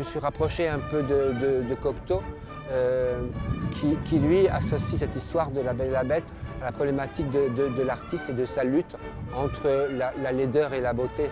me suis rapproché un peu de, Cocteau, euh, qui, lui associe cette histoire de la Belle et la Bête à la problématique de, l'artiste et de sa lutte entre la laideur et la beauté.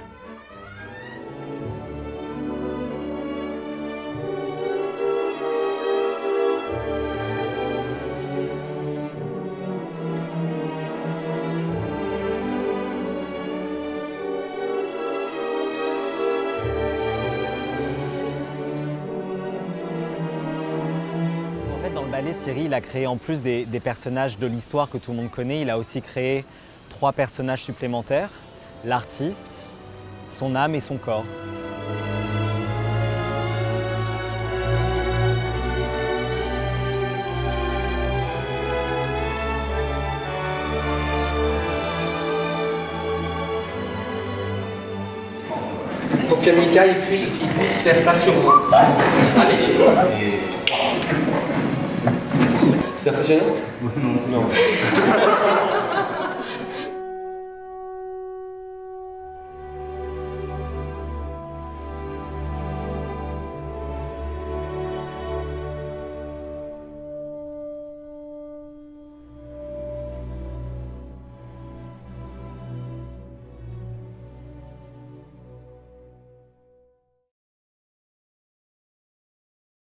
Thierry, il a créé en plus des, personnages de l'histoire que tout le monde connaît, il a aussi créé trois personnages supplémentaires, l'artiste, son âme et son corps. Pour que Mika puisse, puisse faire ça sur vous. Allez. Você está puxando? Não, não.